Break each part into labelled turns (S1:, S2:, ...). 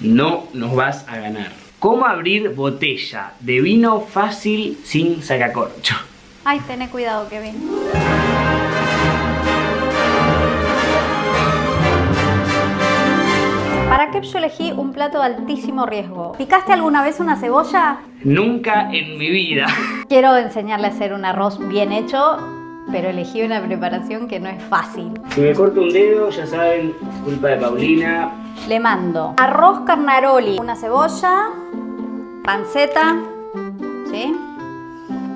S1: no nos vas a ganar. ¿Cómo abrir botella de vino fácil sin sacacorcho?
S2: Ay, tené cuidado, Kevin. Para qué yo elegí un plato de altísimo riesgo. ¿Picaste alguna vez una cebolla?
S1: Nunca en mi vida.
S2: Quiero enseñarle a hacer un arroz bien hecho, pero elegí una preparación que no es fácil.
S1: Si me corto un dedo, ya saben, culpa de Paulina.
S2: Le mando arroz carnaroli, una cebolla, panceta, ¿sí?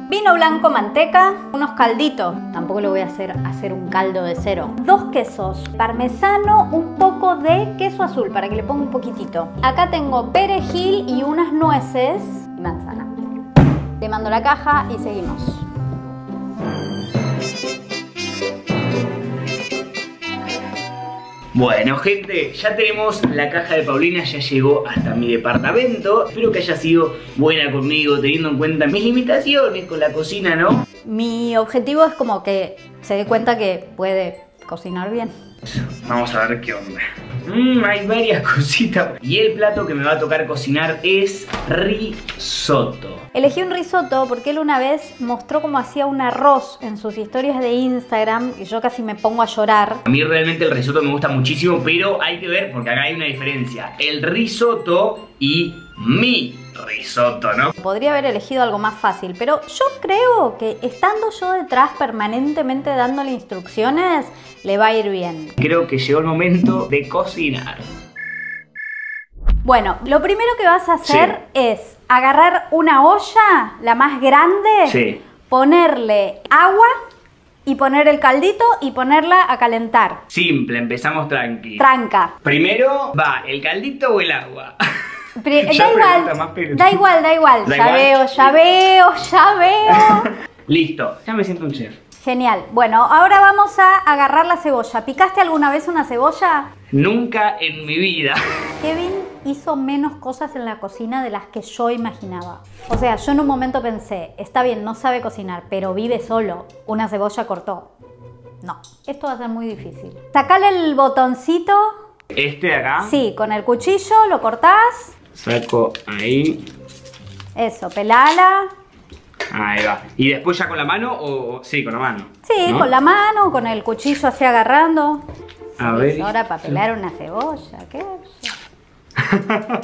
S2: Vino blanco, manteca, unos calditos. Tampoco le voy a hacer, hacer un caldo de cero. Dos quesos, parmesano, un poco de queso azul para que le ponga un poquitito. Acá tengo perejil y unas nueces y manzana. Le mando la caja y seguimos.
S1: Bueno, gente, ya tenemos la caja de Paulina, ya llegó hasta mi departamento. Espero que haya sido buena conmigo, teniendo en cuenta mis limitaciones con la cocina, ¿no?
S2: Mi objetivo es como que se dé cuenta que puede cocinar bien.
S1: Vamos a ver qué onda. Mmm, hay varias cositas. Y el plato que me va a tocar cocinar es risotto.
S2: Elegí un risotto porque él una vez mostró cómo hacía un arroz en sus historias de Instagram y yo casi me pongo a llorar.
S1: A mí realmente el risotto me gusta muchísimo, pero hay que ver porque acá hay una diferencia. El risotto y mi risotto, ¿no?
S2: Podría haber elegido algo más fácil, pero yo creo que estando yo detrás permanentemente dándole instrucciones, le va a ir bien.
S1: Creo que llegó el momento de cocinar.
S2: Bueno, lo primero que vas a hacer es agarrar una olla, la más grande, ponerle agua y poner el caldito y ponerla a calentar.
S1: Simple, empezamos tranqui.
S2: Tranca.
S1: Primero va el caldito o el agua.
S2: da, igual, da igual, da igual, ya veo, ya veo, ya veo.
S1: Listo, ya me siento un chef.
S2: Genial. Bueno, ahora vamos a agarrar la cebolla. ¿Picaste alguna vez una cebolla?
S1: Nunca en mi vida.
S2: Kevin hizo menos cosas en la cocina de las que yo imaginaba. O sea, yo en un momento pensé, está bien, no sabe cocinar, pero vive solo. Una cebolla cortó. No, esto va a ser muy difícil. Sacale el botoncito.
S1: ¿Este de acá?
S2: Sí, con el cuchillo lo cortás.
S1: Saco ahí.
S2: Eso, pelala.
S1: Ahí va. ¿Y después ya con la mano o...? Sí, con la mano.
S2: Sí, con la mano, con el cuchillo así agarrando.
S1: A ver.
S2: Ahora para pelar una cebolla, ¿qué?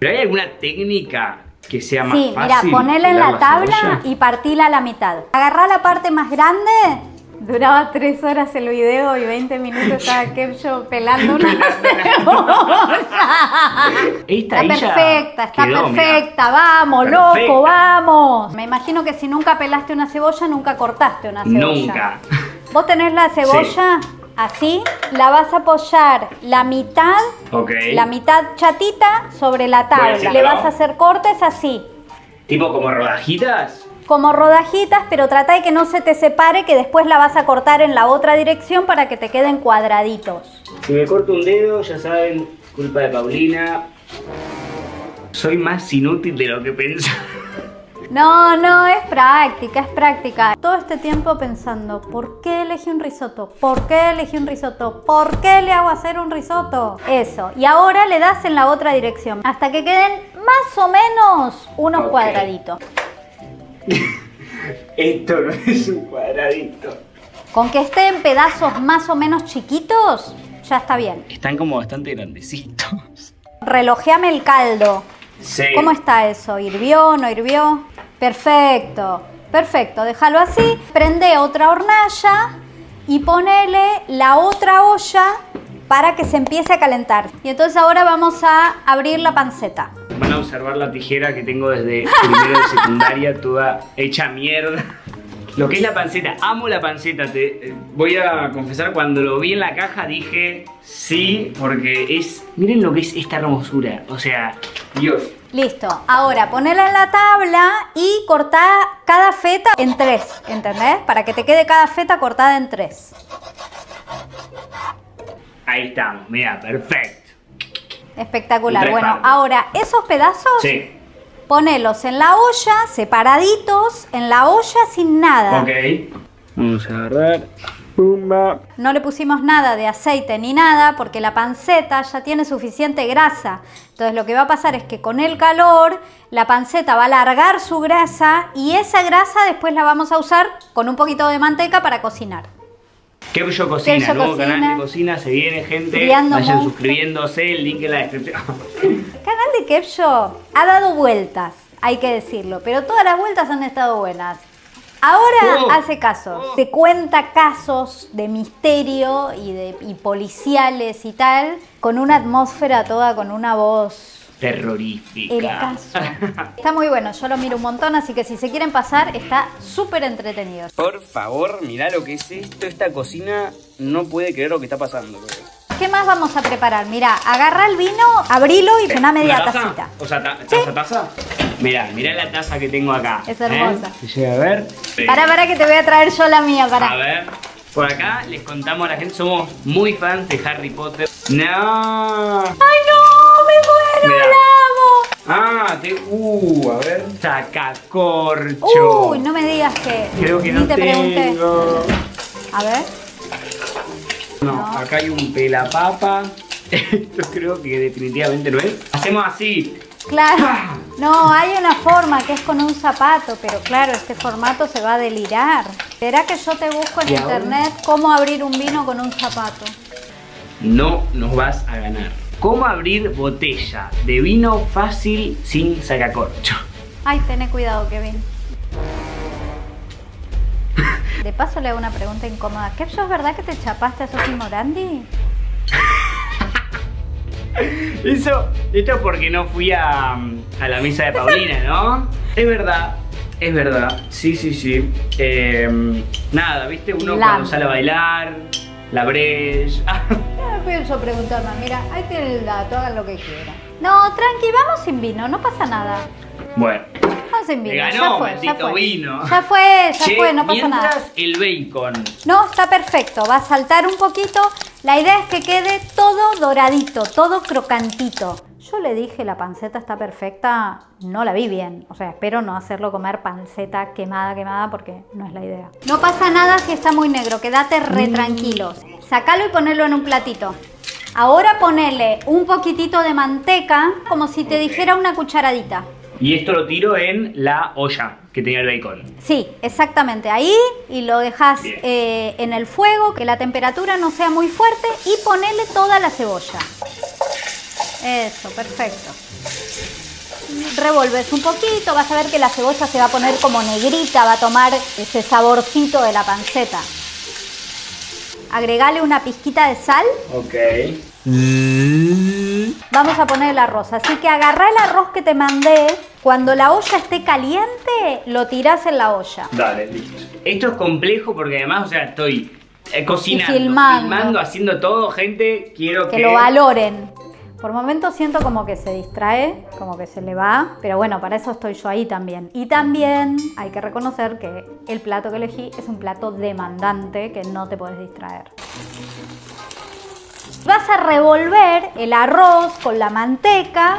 S1: ¿Pero hay alguna técnica que sea más
S2: sí,
S1: fácil?
S2: Sí, mira, ponela en la, tabla y partila a la mitad. Agarrá la parte más grande. Duraba tres horas el video y 20 minutos estaba Kevcho pelando una cebolla.
S1: está
S2: perfecta, está perfecta. Vamos, loco, vamos. Me imagino que si nunca pelaste una cebolla, nunca cortaste una cebolla.
S1: Nunca.
S2: Vos tenés la cebolla así, la vas a apoyar la mitad, la mitad chatita sobre la tabla. Le vas a hacer cortes así.
S1: ¿Tipo como rodajitas?
S2: Como rodajitas, pero trata de que no se te separe, que después la vas a cortar en la otra dirección para que te queden cuadraditos.
S1: Si me corto un dedo, ya saben, culpa de Paulina. Soy más inútil de lo que pensaba.
S2: No, no, es práctica, es práctica. Todo este tiempo pensando, ¿por qué elegí un risotto? ¿Por qué elegí un risotto? ¿Por qué le hago hacer un risotto? Eso. Y ahora le das en la otra dirección, hasta que queden más o menos unos cuadraditos.
S1: Esto no es un cuadradito.
S2: Con que esté en pedazos más o menos chiquitos, ya está bien.
S1: Están como bastante grandecitos.
S2: Relojeame el caldo.
S1: Sí.
S2: ¿Cómo está eso? ¿Hirvió? ¿No hirvió? Perfecto, perfecto. Déjalo así. Prende otra hornalla y ponele la otra olla para que se empiece a calentar. Y entonces ahora vamos a abrir la panceta.
S1: Van a observar la tijera que tengo desde primero de secundaria, toda hecha mierda. Lo que es la panceta, amo la panceta, te voy a confesar, cuando lo vi en la caja dije sí, porque es, miren lo que es esta hermosura, o sea, Dios.
S2: Listo, ahora ponela en la tabla y cortá cada feta en tres, ¿entendés? Para que te quede cada feta cortada en tres.
S1: Ahí estamos, mira, perfecto.
S2: Espectacular, bueno, ahora esos pedazos...
S1: Sí
S2: Ponelos en la olla, separaditos, en la olla sin nada.
S1: Ok. Vamos a agarrar. Pumba.
S2: No le pusimos nada de aceite ni nada porque la panceta ya tiene suficiente grasa. Entonces lo que va a pasar es que con el calor la panceta va a alargar su grasa y esa grasa después la vamos a usar con un poquito de manteca para cocinar.
S1: Kepcho Cocina, nuevo
S2: Cocina.
S1: canal de cocina, se viene gente,
S2: Criando
S1: vayan
S2: monstruos.
S1: suscribiéndose, el link en la descripción.
S2: El canal de Kepcho ha dado vueltas, hay que decirlo, pero todas las vueltas han estado buenas. Ahora
S1: Oh.
S2: hace casos, te cuenta casos de misterio y, de, y policiales y tal, con una atmósfera toda, con una voz
S1: Terrorífica.
S2: El caso. Está muy bueno, yo lo miro un montón, así que si se quieren pasar, está súper entretenido.
S1: Por favor, mirá lo que es esto. Esta cocina no puede creer lo que está pasando.
S2: ¿Qué más vamos a preparar? Mira, agarra el vino, abrilo y llená media
S1: ¿Una taza?
S2: tacita.
S1: O sea, ta- taza, taza. Mirá, mirá la taza que tengo acá.
S2: Es hermosa.
S1: ¿Eh? Se llega a ver.
S2: Para, para que te voy a traer yo la mía,
S1: A
S2: para.
S1: ver. Por acá les contamos a la gente, somos muy fans de Harry Potter. No.
S2: ¡Ay no! ¡Me muero!
S1: Mirá.
S2: ¡La amo!
S1: Ah, te. Uh, a ver. Sacacorcho.
S2: Uy, no me digas que,
S1: Creo que
S2: ni
S1: no
S2: te pregunté.
S1: tengo.
S2: A ver.
S1: No,
S2: No.
S1: acá hay un pelapapa. Esto creo que definitivamente no es. Hacemos así.
S2: Claro. No, hay una forma que es con un zapato, pero claro, este formato se va a delirar. ¿Será que yo te busco en internet cómo abrir un vino con un zapato?
S1: No nos vas a ganar. ¿Cómo abrir botella de vino fácil sin sacacorcho?
S2: Ay, tené cuidado, Kevin. De paso le hago una pregunta incómoda. ¿Kepcho, es verdad que te chapaste a Sofi Morandi?
S1: Eso, esto es porque no fui a, a la misa de Paulina, ¿no? Es verdad, es verdad. Sí, sí, sí. Eh, nada, ¿viste? Uno cuando sale a bailar, la breche.
S2: Pienso preguntar más. Mira, ahí tiene el dato, hagan lo que quieran. No, tranqui, vamos sin vino, no pasa nada.
S1: bueno.
S2: Vamos sin vino,
S1: ganó,
S2: ya fue, ya fue.
S1: vino.
S2: Ya fue, ya
S1: Che,
S2: fue, no pasa nada.
S1: el bacon.
S2: No, está perfecto, va a saltar un poquito. La idea es que quede todo doradito, todo crocantito. Yo le dije, la panceta está perfecta, no la vi bien. O sea, espero no hacerlo comer panceta quemada, quemada, porque no es la idea. No pasa nada si está muy negro, quédate re tranquilos. Sacalo y ponelo en un platito. Ahora ponele un poquitito de manteca, como si te dijera una cucharadita.
S1: Y esto lo tiro en la olla que tenía el bacon.
S2: Sí, exactamente. Ahí y lo dejas eh, en el fuego, que la temperatura no sea muy fuerte y ponele toda la cebolla. Eso, perfecto. Revolves un poquito, vas a ver que la cebolla se va a poner como negrita, va a tomar ese saborcito de la panceta. Agregale una pizquita de sal.
S1: Ok.
S2: Vamos a poner el arroz. Así que agarrá el arroz que te mandé. Cuando la olla esté caliente, lo tirás en la olla.
S1: Dale, listo. Esto es complejo porque además, o sea, estoy eh, cocinando,
S2: Y filmando.
S1: haciendo todo, gente. Quiero que.
S2: que lo valoren. Por momentos siento como que se distrae, como que se le va, pero bueno, para eso estoy yo ahí también. Y también hay que reconocer que el plato que elegí es un plato demandante que no te puedes distraer. Vas a revolver el arroz con la manteca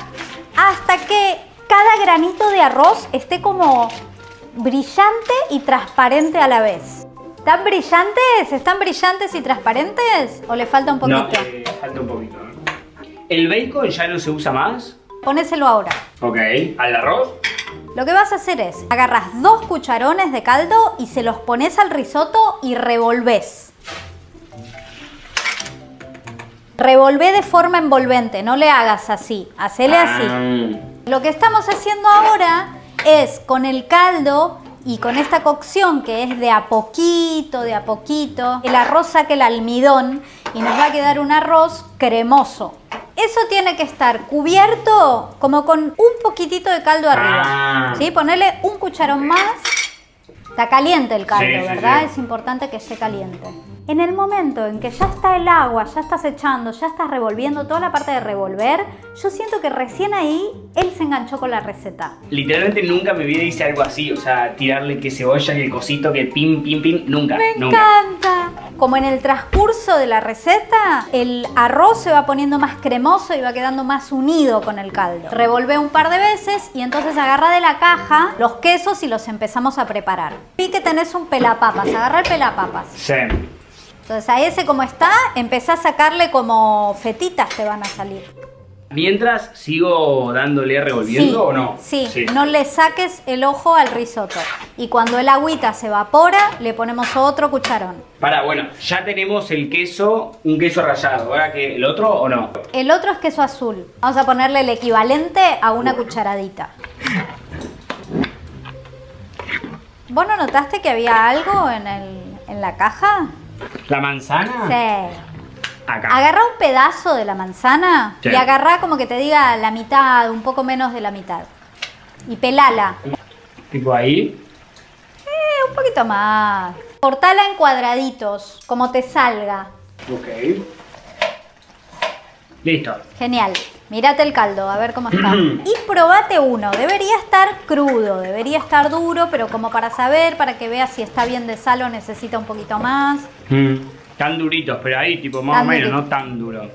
S2: hasta que cada granito de arroz esté como brillante y transparente a la vez. ¿Están brillantes? ¿Están brillantes y transparentes? ¿O le falta un poquito?
S1: No, eh, falta un poquito. ¿El bacon ya no se usa más?
S2: Ponéselo ahora.
S1: Ok. ¿Al arroz?
S2: Lo que vas a hacer es, agarras dos cucharones de caldo y se los pones al risotto y revolvés. Revolvé de forma envolvente, no le hagas así, hacele así.
S1: Ah,
S2: Lo que estamos haciendo ahora es con el caldo y con esta cocción que es de a poquito, de a poquito, el arroz saca el almidón y nos va a quedar un arroz cremoso. Eso tiene que estar cubierto como con un poquitito de caldo arriba.
S1: Ah.
S2: ¿Sí? Ponerle un cucharón más. Está caliente el caldo,
S1: Sí, sí,
S2: ¿verdad?
S1: sí.
S2: Es importante que esté caliente. En el momento en que ya está el agua, ya estás echando, ya estás revolviendo toda la parte de revolver, yo siento que recién ahí él se enganchó con la receta.
S1: Literalmente nunca me vida hice algo así, o sea, tirarle que cebolla, que el cosito, que pim, pim, pim, nunca,
S2: Me
S1: nunca.
S2: encanta. Como en el transcurso de la receta, el arroz se va poniendo más cremoso y va quedando más unido con el caldo. Revolvé un par de veces y entonces agarra de la caja los quesos y los empezamos a preparar. Vi que tenés un pelapapas, agarra el pelapapas.
S1: Sí.
S2: Entonces a ese como está, empezá a sacarle como fetitas te van a salir.
S1: Mientras sigo dándole revolviendo o no?
S2: Sí, no le saques el ojo al risotto. Y cuando el agüita se evapora, le ponemos otro cucharón.
S1: Para, bueno, ya tenemos el queso, un queso rallado. ¿Ahora que el otro o no?
S2: El otro es queso azul. Vamos a ponerle el equivalente a una cucharadita. ¿Vos no notaste que había algo en, el, en la caja?
S1: ¿La manzana?
S2: Sí. Agarra un pedazo de la manzana y agarra como que te diga la mitad, un poco menos de la mitad. Y pelala.
S1: ¿Tipo ahí?
S2: Eh, un poquito más. Cortala en cuadraditos, como te salga.
S1: Ok. Listo.
S2: Genial. Mírate el caldo, a ver cómo está. y probate uno. Debería estar crudo, debería estar duro, pero como para saber, para que veas si está bien de sal o necesita un poquito más.
S1: Mm. Tan duritos, pero ahí tipo más o menos, no tan duro.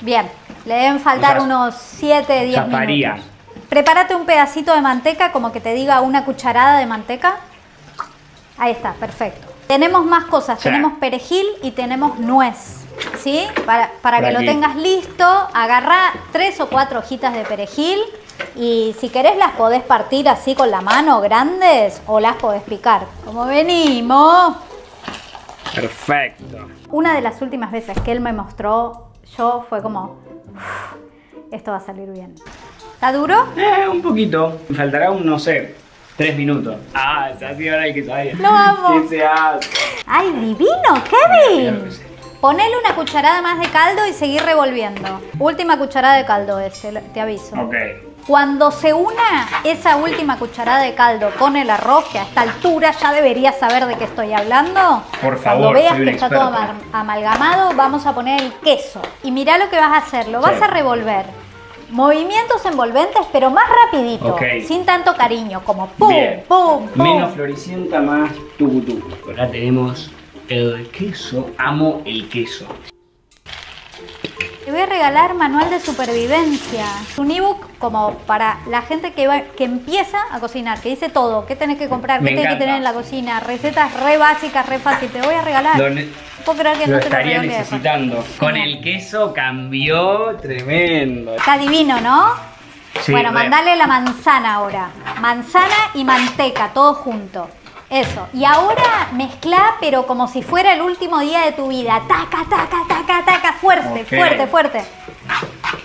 S2: Bien, le deben faltar unos 7, 10 minutos. Prepárate un pedacito de manteca, como que te diga una cucharada de manteca. Ahí está, perfecto. Tenemos más cosas, tenemos perejil y tenemos nuez. ¿Sí? Para, para que lo tengas listo, agarra tres o cuatro hojitas de perejil y si querés las podés partir así con la mano grandes o las podés picar. Como venimos.
S1: Perfecto.
S2: Una de las últimas veces que él me mostró, yo fue como, esto va a salir bien. ¿Está duro?
S1: Eh, un poquito. Me faltará un, no sé, tres minutos. Ah, se hace ahora hay que saber.
S2: Lo amo.
S1: ¿Qué se hace?
S2: ¡Ay, divino, Kevin! Ponele una cucharada más de caldo y seguir revolviendo. Última cucharada de caldo este, te aviso.
S1: Ok.
S2: Cuando se una esa última cucharada de caldo con el arroz, que a esta altura ya deberías saber de qué estoy hablando.
S1: Por favor,
S2: Cuando veas que está todo amalgamado, vamos a poner el queso. Y mira lo que vas a hacer, lo vas a revolver. Movimientos envolventes, pero más rapidito, sin tanto cariño, como pum, pum, pum.
S1: Menos floricienta, más tucutú. Ahora tenemos el queso. Amo el queso.
S2: Te voy a regalar manual de supervivencia. Un ebook como para la gente que, que empieza a cocinar, que dice todo, qué tenés que comprar, qué tenés que tener en la cocina, recetas re básicas, re fáciles. Te voy a regalar.
S1: Lo, Puedo creer que no te estaría necesitando. Con el queso cambió tremendo.
S2: Está divino, ¿no? Sí, bueno, mandale la manzana ahora. Manzana y manteca, todo junto. Eso. Y ahora mezcla, pero como si fuera el último día de tu vida. Taca, taca, taca, taca. Fuerte, fuerte, fuerte.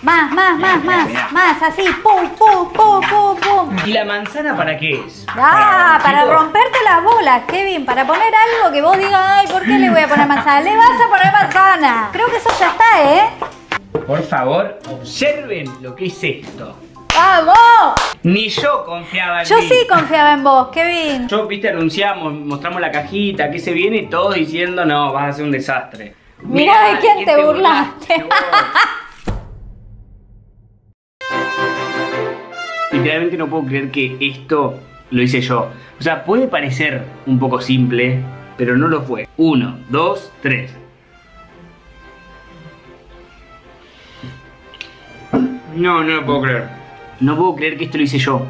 S2: Más, más, más, más, más, así, pum, pum, pum, pum, pum.
S1: ¿Y la manzana para qué es?
S2: Ah, para, romperte las bolas, Kevin, para poner algo que vos digas, ay, ¿por qué le voy a poner manzana? Le vas a poner manzana. Creo que eso ya está, ¿eh?
S1: Por favor, observen lo que es esto.
S2: ¡Vamos!
S1: Ni yo confiaba en
S2: Yo sí confiaba en vos, Kevin.
S1: Yo, viste, anunciamos, mostramos la cajita, que se viene, y todos diciendo, no, vas a hacer un desastre.
S2: Mira de quién, te, burlaste.
S1: Literalmente no puedo creer que esto lo hice yo. O sea, puede parecer un poco simple, pero no lo fue. Uno, dos, tres. No, no lo puedo creer. No puedo creer que esto lo hice yo.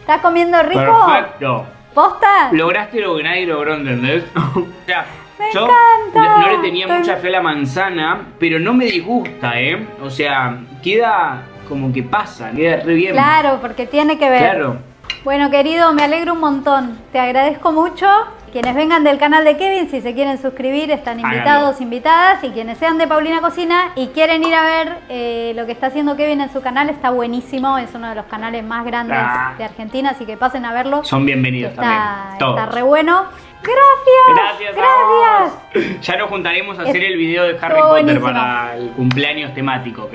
S2: ¿Estás comiendo rico?
S1: Perfecto.
S2: ¿Posta?
S1: Lograste lo que nadie logró, ¿entendés? o sea,
S2: me
S1: yo
S2: encanta.
S1: no le tenía mucha fe a la manzana, pero no me disgusta, ¿eh? O sea, queda como que pasa, queda re bien.
S2: Claro, porque tiene que ver.
S1: Claro.
S2: Bueno, querido, me alegro un montón. Te agradezco mucho. Quienes vengan del canal de Kevin, si se quieren suscribir, están invitados, invitadas. Y quienes sean de Paulina Cocina y quieren ir a ver eh, lo que está haciendo Kevin en su canal, está buenísimo. Es uno de los canales más grandes ah. de Argentina, así que pasen a verlo.
S1: Son bienvenidos también.
S2: Está re bueno. Gracias.
S1: Gracias. Gracias. Ya nos juntaremos a hacer el video de Harry Potter para el cumpleaños temático, ¿ok?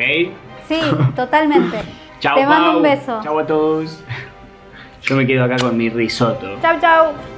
S2: Sí, totalmente. Te mando un beso.
S1: Chao a todos. Yo me quedo acá con mi risotto.
S2: Chao, chao.